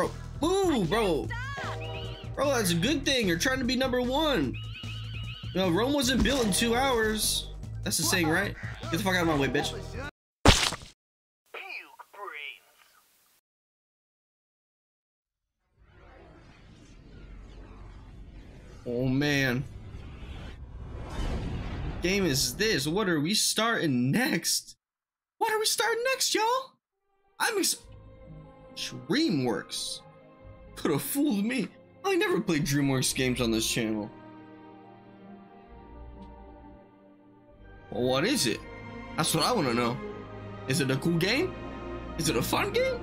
Bro, ooh, bro. Bro, that's a good thing. You're trying to be number one. You know, Rome wasn't built in two hours. That's the saying, right? Get the fuck out of my way, bitch. Oh man. Game is this? What are we starting next? What are we starting next, y'all? I'm ex- DreamWorks. Could have fooled me. I never played DreamWorks games on this channel. Well, what is it? That's what I want to know. Is it a cool game? Is it a fun game?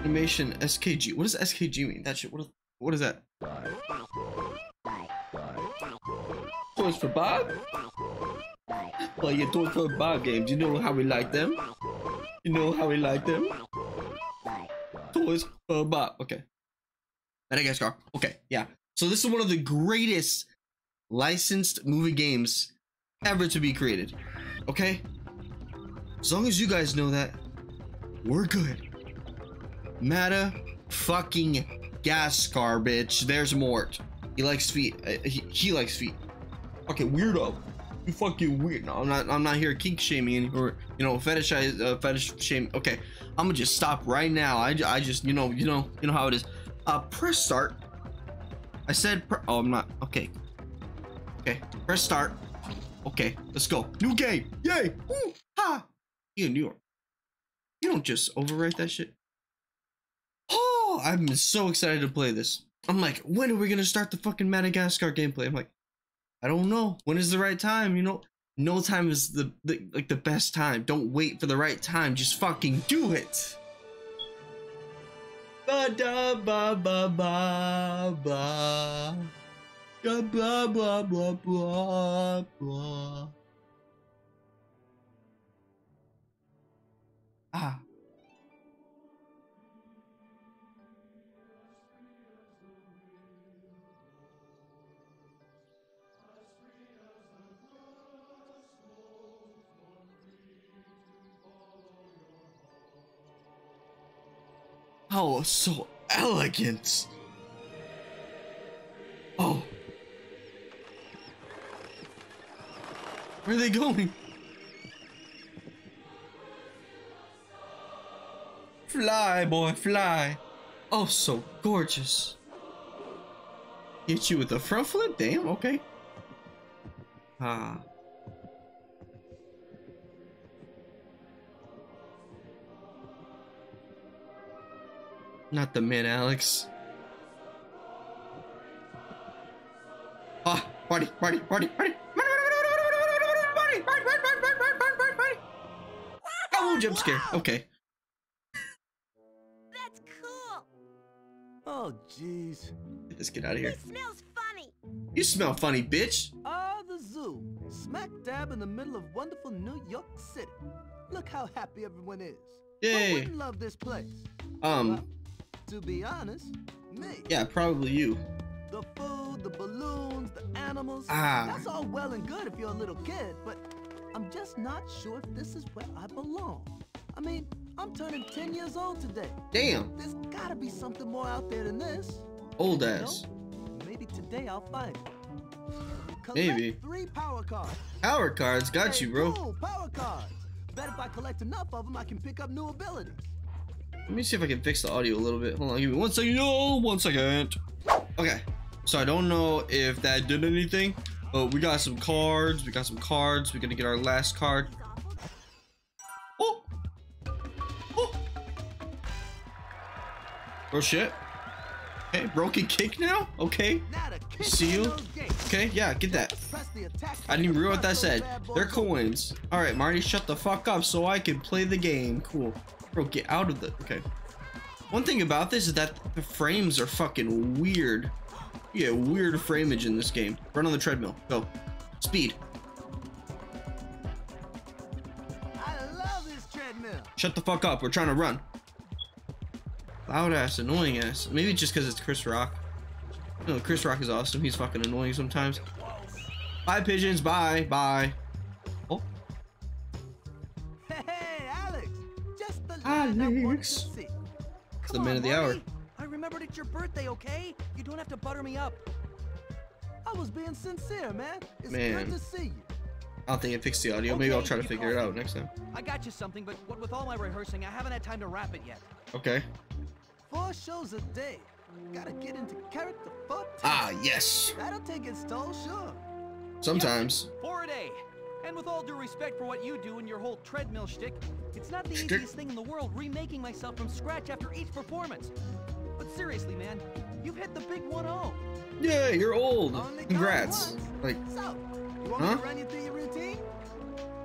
Animation SKG. What does SKG mean? That shit. What is, what is that? Toys for Bob? Well, your Toys for Bob games. You know how we like them. You know how we like them. Toys for Bob. Okay. Madagascar. Okay, yeah. So this is one of the greatest licensed movie games ever to be created. Okay? As long as you guys know that, we're good. Mata fucking gas car, bitch. There's Mort. He likes feet. Uh, he, he likes feet. Fucking weirdo. You fucking weird. No, I'm not. I'm not here kink shaming or you know fetishize uh, fetish shame. Okay, I'm gonna just stop right now. I, I just you know you know you know how it is. Uh, press start. I said. oh, I'm not. Okay. Okay. Press start. Okay. Let's go. New game. Yay. Woo. Ha. You New York. You don't just overwrite that shit. Oh, I'm so excited to play this. I'm like, when are we gonna start the fucking Madagascar gameplay? I'm like, I don't know. When is the right time? You know, no time is the, the like the best time. Don't wait for the right time. Just fucking do it. Ba da ba ba ba ba. Blah blah blah blah blah. Ah. Oh, so elegant. Oh. Where are they going? Fly, boy, fly. Oh, so gorgeous. Hit you with the front flip? Damn, okay. Ah. Not the man, Alex. Ah, party, party, party, party. Oh, jump scare. Okay. That's cool. Oh, jeez. Let's get out of here. He smells funny. You smell funny, bitch. Ah, the zoo. Smack dab in the middle of wonderful New York City. Look how happy everyone is. Who Yay. wouldn't love this place? Um, Well, to be honest, me. yeah, probably you. The food, the balloons, the animals. Ah. That's all well and good if you're a little kid, but I'm just not sure if this is where I belong. I mean, I'm turning 10 years old today. Damn. There's gotta be something more out there than this. Old You ass. know? Maybe today I'll find it. Maybe. three power cards. Power cards got Hey, you, bro. Cool, power cards. Bet if I collect enough of them, I can pick up new abilities. Let me see if I can fix the audio a little bit. Hold on, give me one second. One second. Okay, so I don't know if that did anything, but we got some cards. We got some cards. We're gonna get our last card. Oh, oh, oh shit. Okay, broken kick now. Okay, See you? okay, yeah, get that. I didn't even realize what that said. They're coins. All right, Marty, shut the fuck up so I can play the game. Cool. Bro, get out of the. Okay. One thing about this is that the frames are fucking weird. Yeah, weird frameage in this game. Run on the treadmill. Go. Speed. I love this treadmill. Shut the fuck up. We're trying to run. Loud ass, annoying ass. Maybe just because it's Chris Rock. No, Chris Rock is awesome. He's fucking annoying sometimes. Bye, pigeons. Bye. Bye. See. It's the man of the hour. I remembered it's your birthday, okay? You don't have to butter me up. I was being sincere, man. It's Man. good to see you. I don't think it fixed the audio. Maybe I'll try to figure it out next time. I got you something, but what with all my rehearsing, I haven't had time to wrap it yet. Okay. Four shows a day. Gotta get into character for Ah, yes. That'll take its toll, sure. Sometimes. Four a day. And with all due respect for what you do and your whole treadmill shtick, it's not the Shtick? easiest thing in the world remaking myself from scratch after each performance. But seriously, man, you've hit the big 1-0. Yeah, you're old. Only Congrats. Like, So, you want Huh? me to run you through your routine?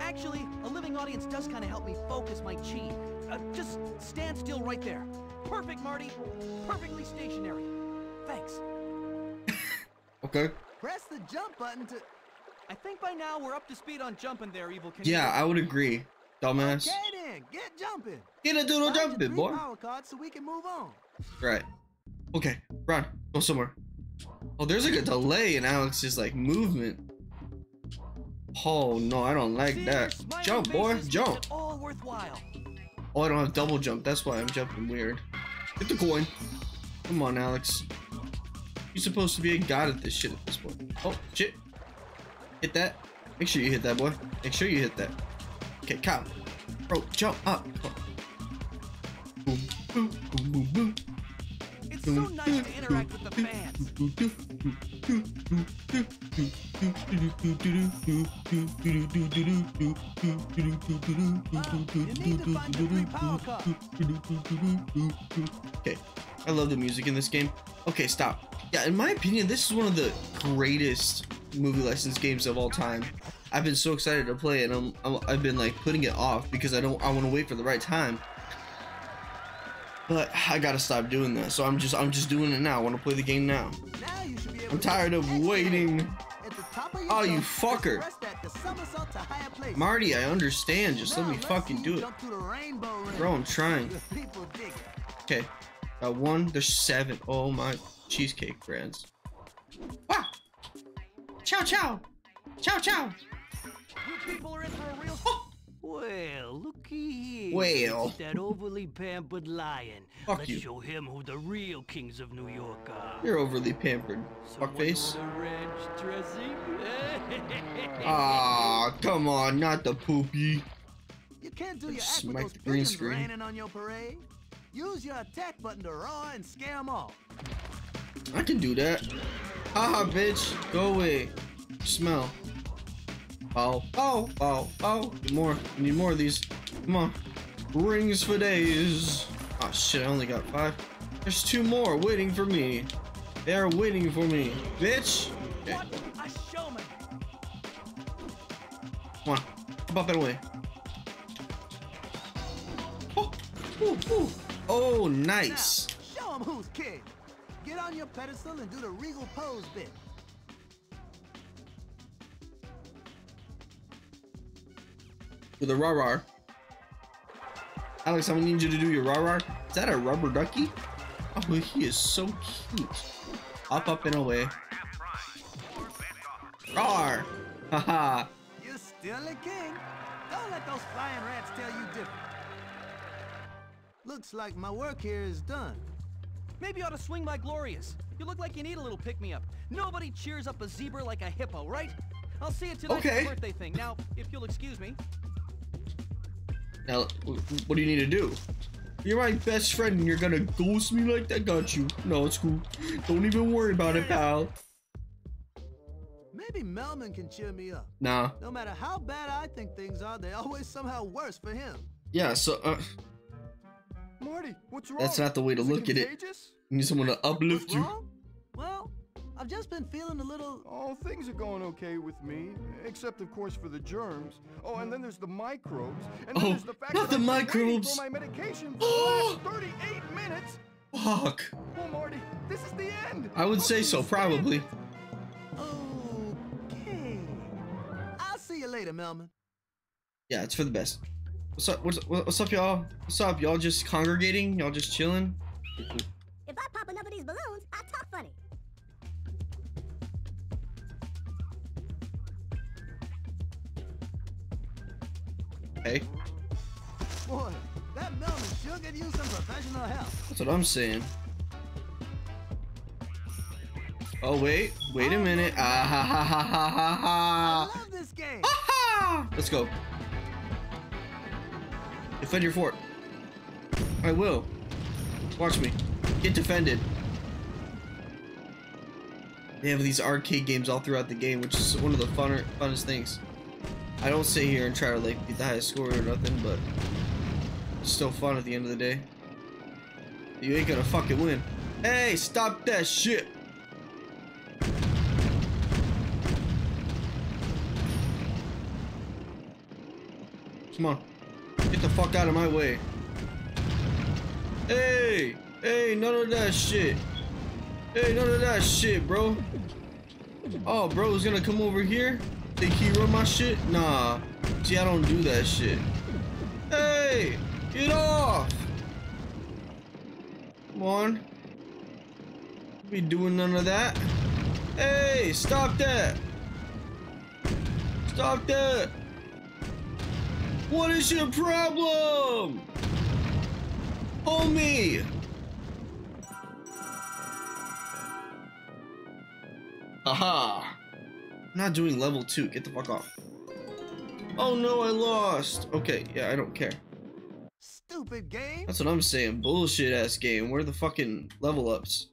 Actually, a living audience does kind of help me focus my chi. Uh, just stand still right there. Perfect, Marty. Perfectly stationary. Thanks. okay. Press the jump button to. I think by now we're up to speed on jumping there, Evel Knievel. Yeah, I would agree. Dumbass. Get in, get jumping. Get a doodle jumping, boy. Power so we can move on. Right. Okay, run. Go somewhere. Oh, there's like a delay in Alex's like movement. Oh no, I don't like that. Jump, boy, jump. Oh, I don't have double jump. That's why I'm jumping weird. Get the coin. Come on, Alex. You're supposed to be a god at this shit at this point. Oh, shit. Hit that. Make sure you hit that, boy. Make sure you hit that. Okay, Kyle. Bro, jump up. Boom, boom, boom, boom, boom. It's so nice to interact with the fans. Okay, I love the music in this game. Okay, stop. Yeah, in my opinion, this is one of the greatest movie license games of all time. I've been so excited to play it. And I'm, I'm, I've been like putting it off because I don't. I want to wait for the right time. But I gotta stop doing that. So I'm just. I'm just doing it now. I want to play the game now. Now you should be able I'm tired of waiting. At the top of Oh, you fucker. press that to somersault to higher places. Marty, I understand. Just let Now me let's fucking do it. jump through the rainbow ring. Bro, I'm trying. The people dig it. Okay. Got one. There's seven. Oh my cheesecake brands. Wow. Chow chow. Chow chow. You people are in for a real. Well, looky here. Well. It's that overly pampered lion. Fuck Let's you. show him who the real kings of New York are. You're overly pampered. Fuckface. Someone know the ranch dressing? Ah, come on, not the poopy. You can't do your act with those the green screen. raining on your parade. Use your attack button to roar and scare them off. I can do that. Haha, bitch. Go away. Smell. Oh, oh, oh, oh. Need more. We need more of these. Come on. Rings for days. Oh shit, I only got five. There's two more waiting for me. They're waiting for me. Bitch. Okay, What a showman! come on. Hop up and away. Oh, ooh, ooh. oh nice. Now, show 'em who's king. Get on your pedestal and do the regal pose bit. With a rah rah. Alex, I'm gonna need you to do your rah rah. Is that a rubber ducky? Oh, he is so cute. Up, up, and away. Rawr! Haha. You're still a king. Don't let those flying rats tell you different. Looks like my work here is done. Maybe you ought to swing by Gloria's. You look like you need a little pick-me-up. Nobody cheers up a zebra like a hippo, right? I'll see you tonight Okay. for the birthday thing. Now, if you'll excuse me. Now, what do you need to do? You're my best friend and you're gonna ghost me like that? Got you. No, it's cool. Don't even worry about it, pal. Maybe Melman can cheer me up. Nah. No matter how bad I think things are, they're always somehow worse for him. Yeah, so, uh, Marty, what's wrong? that's not the way to look at it. You need someone to uplift you. Well, I've just been feeling a little. Oh, things are going okay with me, except of course for the germs. Oh, and then there's the microbes. And then Oh, there's the fact not that the I've microbes. for my medication for the oh! last 38 minutes. Fuck. Well, Marty, this is the end. I would How say so, probably. Okay. I'll see you later, Melman. Yeah, it's for the best. What's up? What's, what's up, y'all? What's up? Y'all just congregating? Y'all just chilling? If I pop enough of these balloons, I talk funny. Hey. Boy, that Melman sure could use some professional help. That's what I'm saying. Oh wait, wait a minute. Ah ha ha ha ha ha I love this game. Ah! Let's go. Defend your fort. I will. Watch me. Get defended. They have these arcade games all throughout the game, which is one of the funner, funnest things. I don't sit here and try to like beat the highest score or nothing, but it's still fun at the end of the day. You ain't gonna fucking win. Hey, stop that shit! Come on. Get the fuck out of my way. Hey! Hey, none of that shit. Hey, none of that shit, bro. Oh, bro is gonna come over here? Think he run my shit? Nah. See, I don't do that shit. Hey! Get off! Come on. Be doing none of that. Hey, stop that! Stop that! What is your problem? Homie! Aha! I'm not doing level two. Get the fuck off. Oh no, I lost. Okay, yeah, I don't care. Stupid game. That's what I'm saying. Bullshit ass game. Where are the fucking level ups?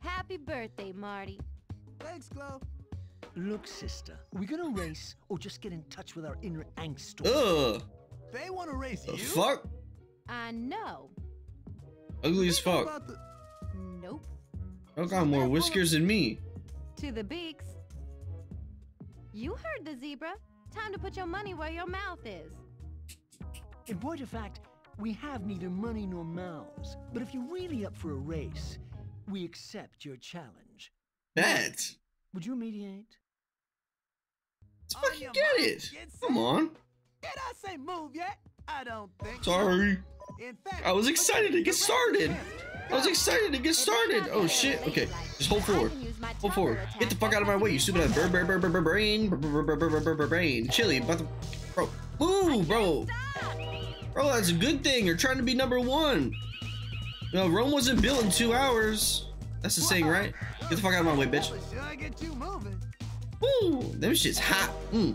Happy birthday, Marty. Thanks, Glow. Look, sister, are we gonna race or just get in touch with our inner angst? Ugh! They want to race The you. fuck? Uh, I know. Ugly as fuck. the- Nope. I got more whiskers than me. To the beaks. You heard the zebra. Time to put your money where your mouth is. In point of fact, we have neither money nor mouths. But if you're really up for a race, we accept your challenge. Bet. Would you mediate? Let's fucking get it. get. Come on. Say move yet? I don't think. Sorry. In fact, I was excited to get started. I was excited to get started. Oh shit. Okay. Just hold forward. Hold forward. Get the fuck out of my way, you stupid bird, bird, bird, bird, bird, brain, bird, bird, bird, bird, bird, brain. Chili, about to, bro. Move, bro. Bro, that's a good thing. You're trying to be number one. No, Rome wasn't built in two hours. That's the saying, right? Get the fuck out of my way, bitch. Sure get you moving. Woo, them shit's hot. Mm.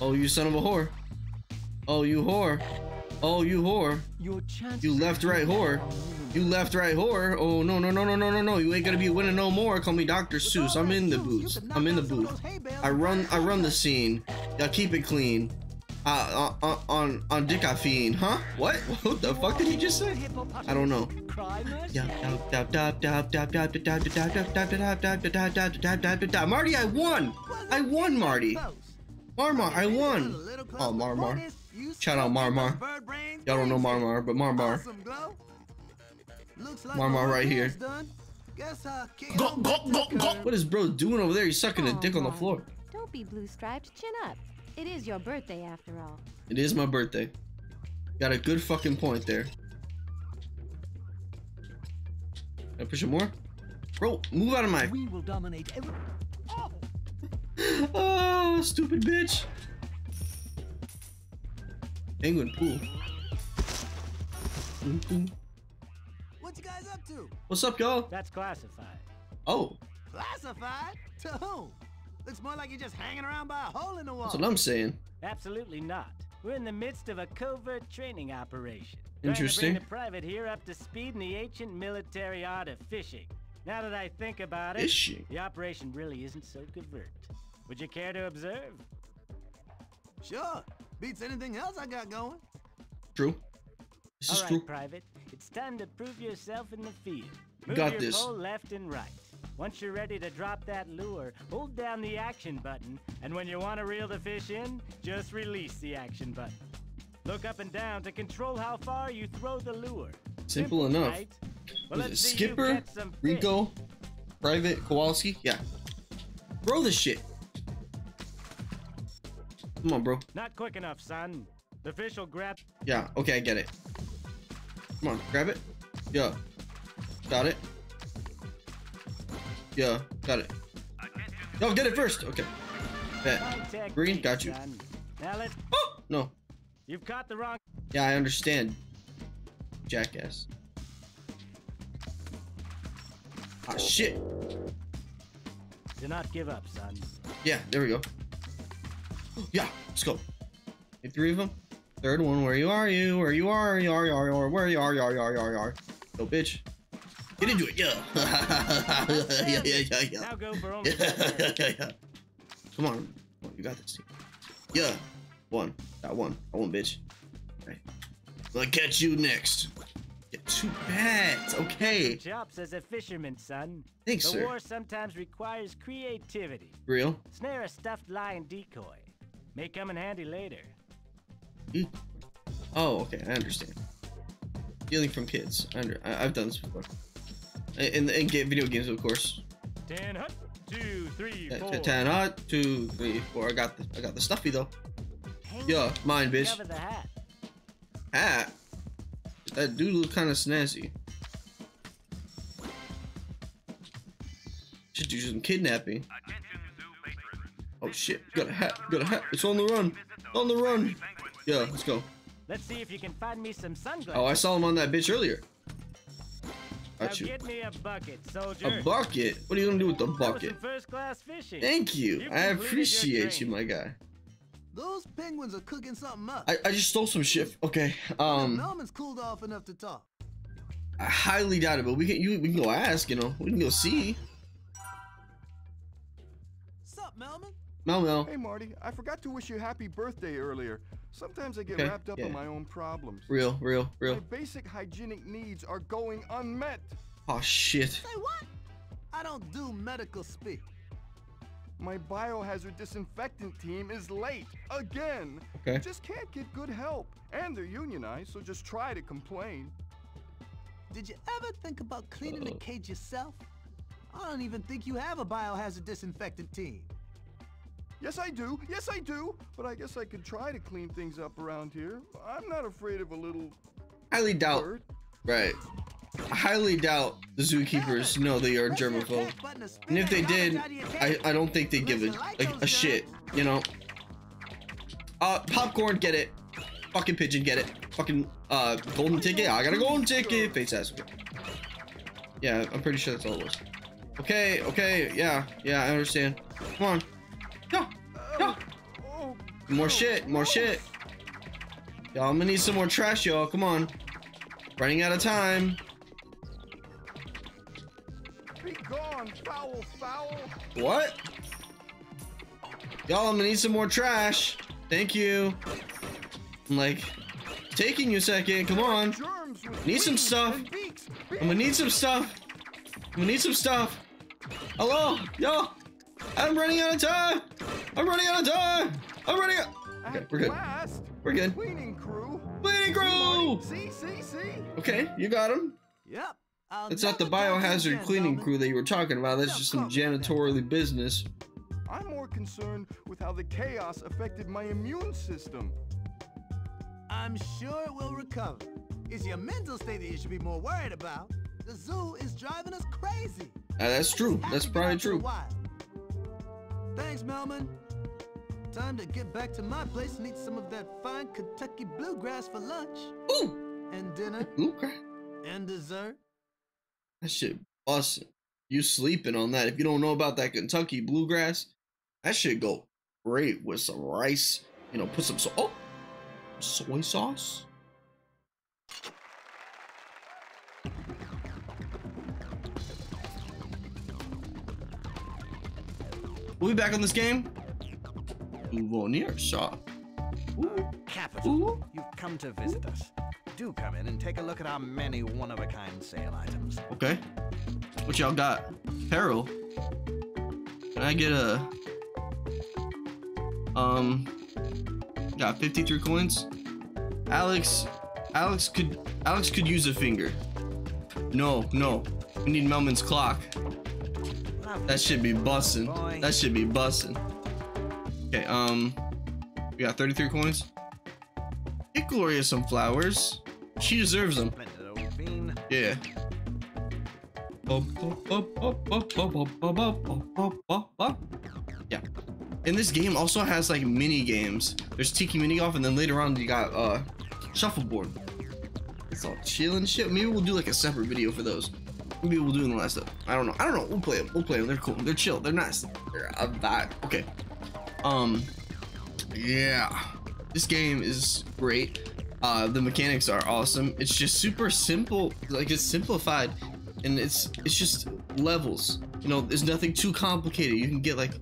Oh, you son of a whore. Oh, you whore. Oh, you whore. You left, right, whore. You left, right, whore. Oh, no, no, no, no, no, no, no. You ain't gonna be winning no more. Call me Dr. Seuss. I'm in the booth. I'm in the booth. I run, I run the scene. Y'all keep it clean. Uh, on, on, on Dickafine, huh? What? What the fuck did he just say? I don't know. Marty, I won! I won, Marty! Marmar, I won! Oh, Marmar. Shout out Marmar. Y'all don't know Marmar, but Marmar. Marmar right here. What is bro doing over there? He's sucking a oh, dick on the floor. Don't be blue striped. Chin up. It is your birthday after all. It is my birthday. Got a good fucking point there. Can I push it more? Bro, move out of my. We will dominate every. Oh, stupid bitch. Penguin pool. Dun, dun. What you guys up to? What's up, y'all? That's classified. Oh, Classified? To whom? Looks more like you're just hanging around by a hole in the wall. that's what I'm saying. Absolutely not. We're in the midst of a covert training operation. Interesting. Trying to bring the private here up to speed in the ancient military art of fishing. Now that I think about it, Fishing? the operation really isn't so covert. Would you care to observe? Sure. Beats anything else I got going. True. This All is right, true. Private. It's time to prove yourself in the field. You Move got your this. pole left and right. Once you're ready to drop that lure, hold down the action button, and when you want to reel the fish in, just release the action button. Look up and down to control how far you throw the lure. Simple enough. right? Well, let's see you Skipper, catch some fish. Rico, Private, Kowalski? Yeah. Throw the shit. Come on, bro. Not quick enough, son. The fish will grab. Yeah, okay, I get it. Come on, grab it. Yeah. Got it. Yeah, got it. No, get it first. Okay. Bet. Green, got you. son. Now let's. Oh! No. You've caught the wrong. Yeah, I understand. Jackass. Ah, shit. Do not give up, son. Yeah, there we go. Yeah, let's go. Hey, three of them. Third one, where you are you? Where you are you are you are you are where you are you are you are you are you are. Go, bitch. Get into it, yeah. yeah, yeah, yeah, yeah. Now go for. Yeah, yeah, yeah, yeah. Come on. Come on, you got this. Yeah. One. Got one. Got one, bitch. Okay. I'll catch you next. Get two bats. Okay. Chops as a fisherman, son. Thanks, the sir. war sometimes requires creativity. Real. Snare a stuffed lion decoy. May come in handy later. E- Oh, okay. I understand. Stealing from kids. I under, I, I've done this before. In, in, in video games, of course. Ten, hut, two, three, Ten, four. ten, ten, hot, two, three, four. I got the, I got the stuffy though. Hang Yeah, mine, bitch. Cover the hat. Hat. That dude look kind of snazzy. Should do some kidnapping. Oh shit! Got a hat. Got a hat. It's on the run. On the run. Yeah, let's go. Let's see if you can find me some sunglasses. Oh, I saw him on that bitch earlier. Got you. get me a bucket, soldier. A bucket? What are you gonna do with the bucket? first-class fishing. Thank you. You I appreciate you, my guy. Those penguins are cooking something up. I, I just stole some shit. Okay. Um, Melman's cooled off enough to talk. I highly doubt it, but we can you we can go ask. You know, we can go see. Sup, Melman? Mel Mel. Hey, Marty, I forgot to wish you happy birthday earlier. Sometimes I get Okay, wrapped up yeah. in my own problems. Real, real, My real. basic hygienic needs are going unmet. Oh shit. Say what? I don't do medical speak. My biohazard disinfectant team is late again. Okay. Just can't get good help. And they're unionized, so just try to complain. Did you ever think about cleaning the Uh. cage yourself? I don't even think you have a biohazard disinfectant team. Yes, I do. Yes, I do. But I guess I could try to clean things up around here. I'm not afraid of a little Highly doubt. bird. Right. I highly doubt the zookeepers know they are germaphobe. attack button to spin And if they did, garbage out of your I. I don't think they give a, a, a shit, you know? Uh, popcorn, get it. Fucking pigeon, get it. Fucking, uh, golden ticket. I got a golden ticket. Face ass. Yeah, I'm pretty sure that's all it was. Okay, okay, yeah, yeah, I understand. Come on. No, no. More shit, more shit. Y'all, I'm gonna need some more trash, y'all. Come on. Running out of time. be gone, foul, foul. What? Y'all, I'm gonna need some more trash. Thank you. I'm like, taking you a second. Come on. Need some stuff. I'm gonna need some stuff. I'm gonna need some stuff. Hello, yo. I'm running out of time. I'm running out of time. I'm running out. Okay, we're good. last, We're good. cleaning crew. Cleaning crew. See, see, see. Okay, you got him. Yep. I'll That's not the never talk to you biohazard again, cleaning Melman. crew that you were talking about. That's just some janitorially business. I'm more concerned with how the chaos affected my immune system. I'm sure it will recover. It's your mental state that you should be more worried about. The zoo is driving us crazy. Uh, that's true. That's probably out to the true. Thanks, Melman. Time to get back to my place and eat some of that fine Kentucky bluegrass for lunch Ooh, and dinner okay. and dessert. That shit busting. You sleeping on that. If you don't know about that Kentucky bluegrass, that shit go great with some rice. You know, put some so oh soy sauce. We'll be back on this game. Souvenir shop. Ooh. Capital. Ooh. You've come to visit us. Do come in and take a look at our many one-of-a-kind sale items. Okay. What y'all got? Peril. Can I get a um got 53 coins? Alex, Alex could, Alex could use a finger. No, no, we need Melman's clock. That should be bussin'. That should be bussin'. Okay, um, we got 33 coins. Get Gloria some flowers. She deserves them. Yeah. Yeah. And this game also has like mini games. There's Tiki Mini Golf, and then later on you got uh shuffleboard. It's all chill and shit. Maybe we'll do like a separate video for those. Maybe we'll do in the last stuff. I don't know. I don't know. We'll play them. We'll play them. They're cool. They're chill. They're nice. They're a vibe. Okay. Um. Yeah. This game is great. Uh, the mechanics are awesome. It's just super simple. Like it's simplified, and it's it's just levels. You know, there's nothing too complicated. You can get like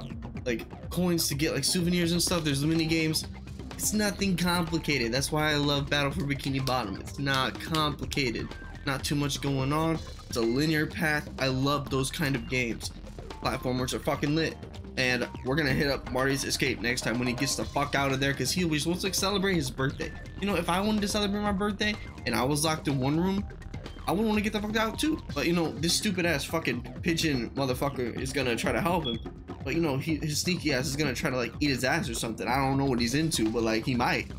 like coins to get like souvenirs and stuff. There's mini games. It's nothing complicated. That's why I love Battle for Bikini Bottom. It's not complicated. Not too much going on. It's a linear path. I love those kind of games. Platformers are fucking lit. And we're gonna hit up Marty's Escape next time when he gets the fuck out of there because he always wants to celebrate his birthday. You know, if I wanted to celebrate my birthday and I was locked in one room, I wouldn't want to get the fuck out too. But you know, this stupid ass fucking pigeon motherfucker is gonna try to help him. But you know, he, his sneaky ass is gonna try to like eat his ass or something. I don't know what he's into, but like he might.